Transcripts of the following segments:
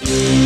Yeah.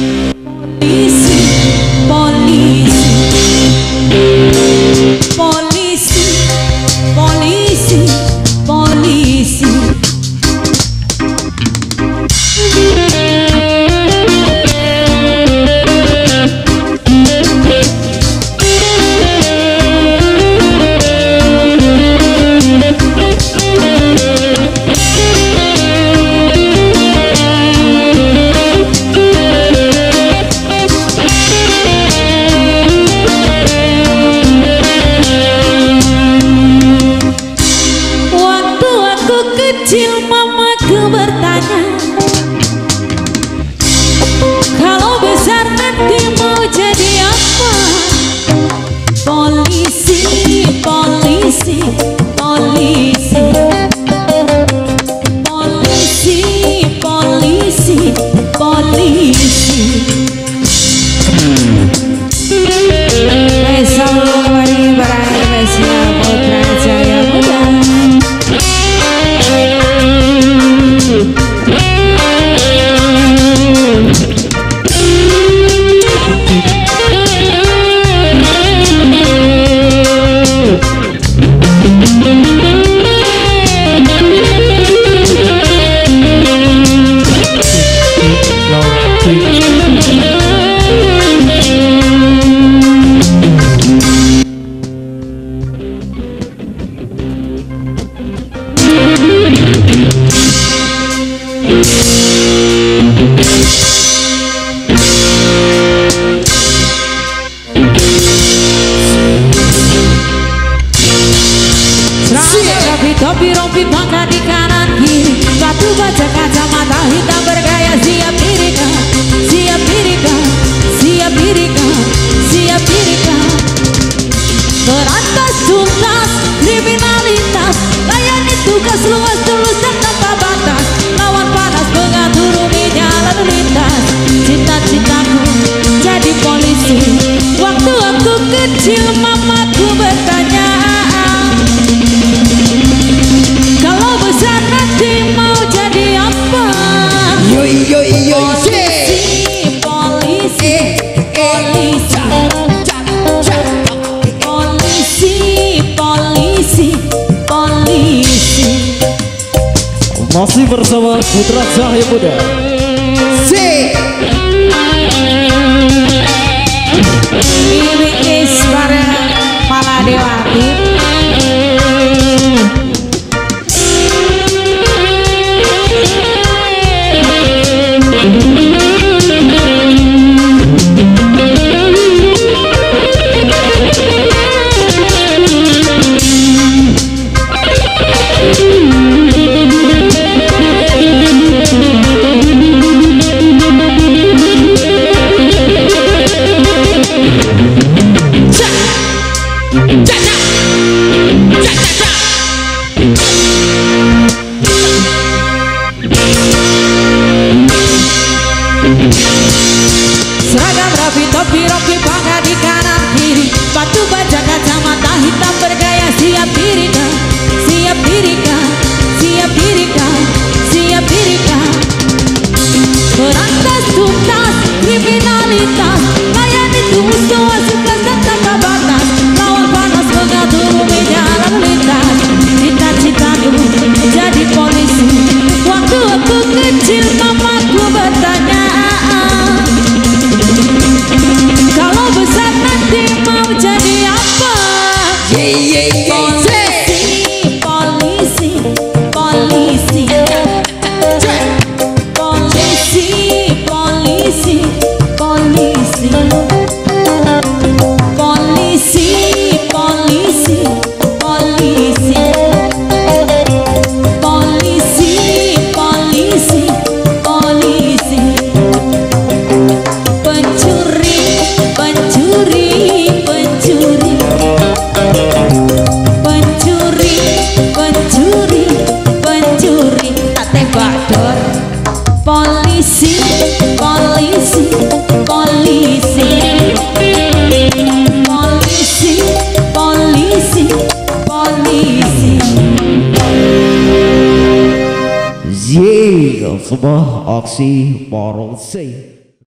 Serangga topi topi rompi pangkat di kanan kiri. Batu baca kacamata hitam bergaya siap Masih bersama Putra Cahaya Muda. Si Ini dor Polisi, polisi, polisi Polisi, polisi, polisi aksi Borong